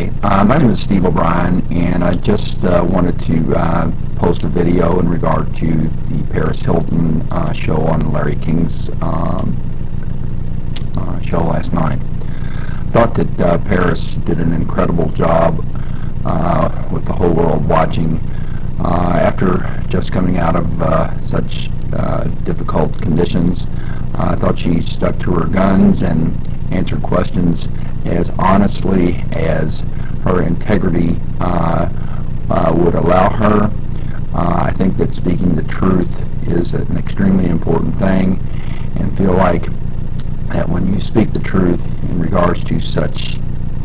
Hi, uh, my name is Steve O'Bryan, and I just uh, wanted to uh, post a video in regard to the Paris Hilton uh, show on Larry King's um, uh, show last night. I thought that uh, Paris did an incredible job with the whole world watching after just coming out of such difficult conditions. I thought she stuck to her guns and answered questions as honestly as her integrity uh, uh, would allow her. Uh, I think that speaking the truth is an extremely important thing and feel like that when you speak the truth in regards to such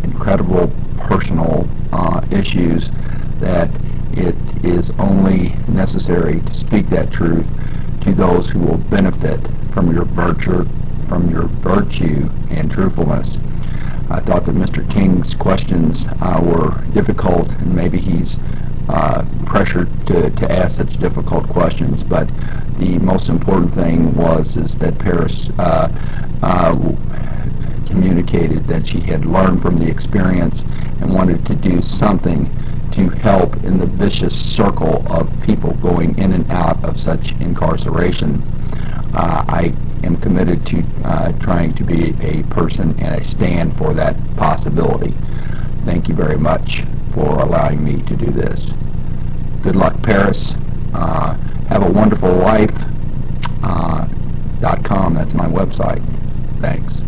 incredible personal uh, issues that it is only necessary to speak that truth to those who will benefit from your virtue from your virtue and truthfulness. I thought that Mr. King's questions uh, were difficult, and maybe he's uh, pressured to, to ask such difficult questions. But the most important thing was is that Paris uh, uh communicated that she had learned from the experience and wanted to do something to help in the vicious circle of people going in and out of such incarceration. Uh, I am committed to uh, trying to be a person and I stand for that possibility. Thank you very much for allowing me to do this. Good luck, Paris. Uh, have a wonderful life. Uh, .com, that's my website. Thanks.